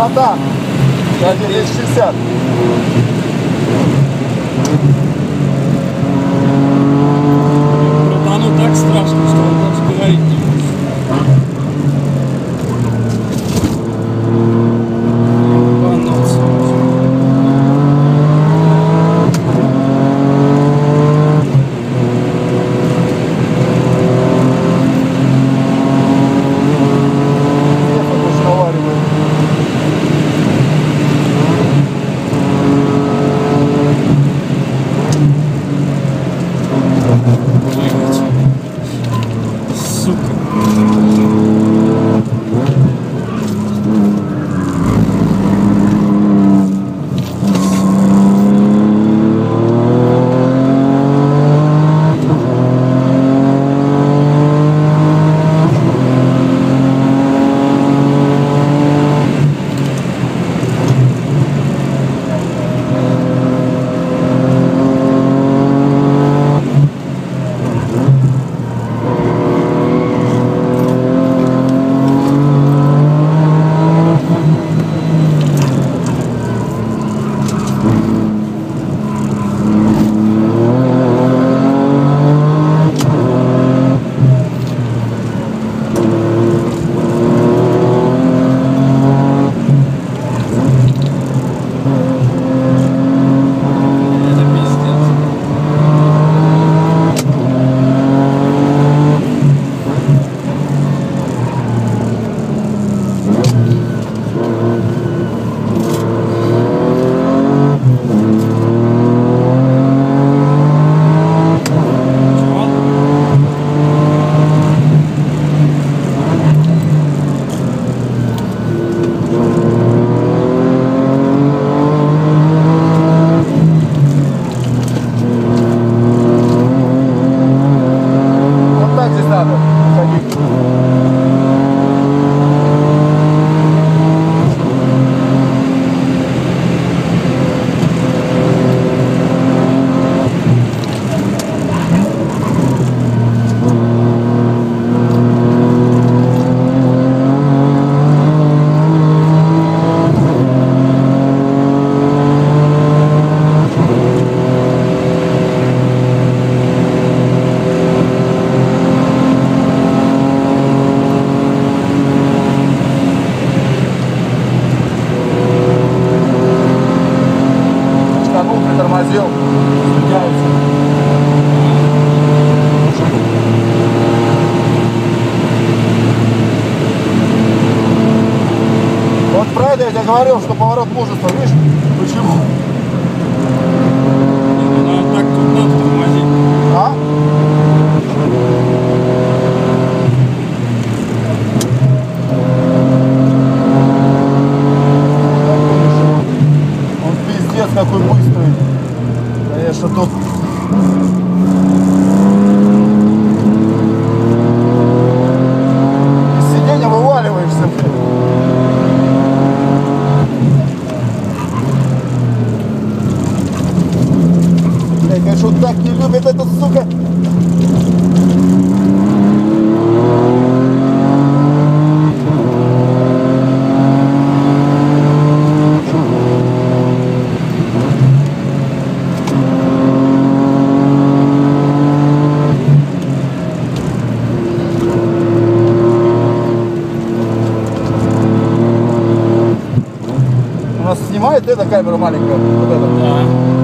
Продам. За 960. Братану так страшно, что он даже говорить не Вот про это я тебе говорил, что поворот мужества, видишь? Почему? Нас снимает эта камера маленькая, вот эта. Да.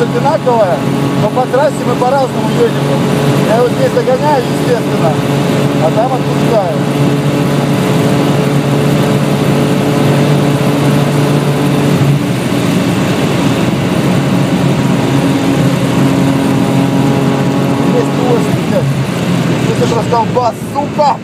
Одинаковая, но по трассе мы по-разному едем. Я вот здесь догоняю, естественно, а там отпускаю. Есть 80. Здесь расколбас, сука!